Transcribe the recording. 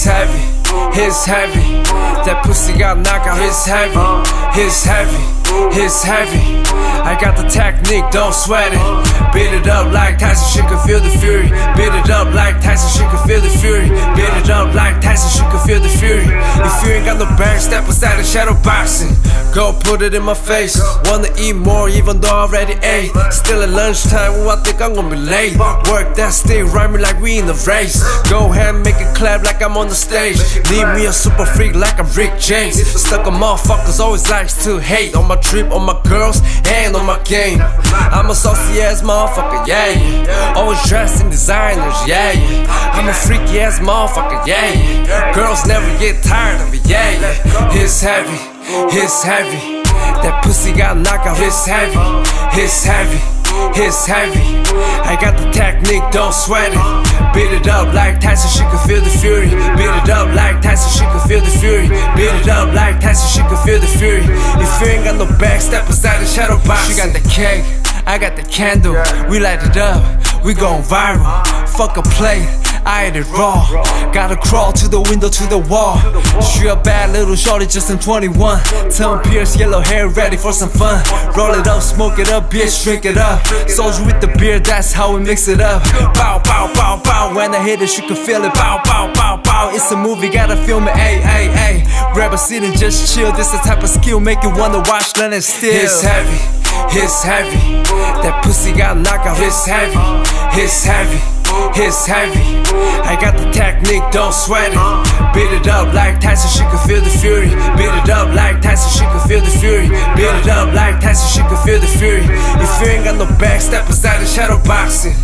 It's heavy. it's heavy. That pussy got knockout. It's heavy. It's heavy. It's heavy. I got the technique, don't sweat it. Beat it up like Tyson, she can feel the fury. Beat it up like Tyson, she can feel the fury. Beat it up like Tyson, she can feel the bag, step aside and shadow boxing. Go put it in my face. Wanna eat more, even though I already ate. Still at lunchtime, oh, I think I'm gonna be late. Work that stick, rhyme me like we in the race. Go ahead, make it clap like I'm on the stage. Leave me a super freak like I'm Rick James. Stuck a motherfuckers always likes to hate on my trip, on my girls, and on my game. I'm a saucy ass motherfucker, yeah. Always dressed in designers, yeah, yeah. I'm a freaky ass motherfucker, yeah, yeah. Girls never get tired of it, yeah, yeah. It's heavy, it's heavy. That pussy got knockout, it's heavy, it's heavy. It's heavy. I got the technique, don't sweat it. Beat it up like Tyson, she can feel the fury. Beat it up like Tyson, she can feel the fury. Beat it up like Tyson, she can feel the fury. If you ain't got no back, step aside the shadow box. She got the cake, I got the candle. We light it up, we gon' viral. Fuck a plate. I ate it raw. Gotta crawl to the window to the wall. She a bad little shorty, just in 21. Tongue pierced, yellow hair, ready for some fun. Roll it up, smoke it up, bitch, drink it up. Soju with the beer, that's how we mix it up. Bow, bow, bow, bow. When I hit it, you can feel it. Bow, bow, bow, bow. It's a movie, gotta film it. Ay, ay, ay. Grab a seat and just chill. This the type of skill make you wanna watch Leonard Still. It's heavy, it's heavy. That pussy got knockout. It's heavy, it's heavy. It's heavy. I got the technique, don't sweat it. Beat it up like Tyson, she can feel the fury. Beat it up like Tyson, she can feel the fury. Beat it up like Tyson, she can feel the fury. If you ain't got no back, step aside the shadow boxing.